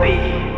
be.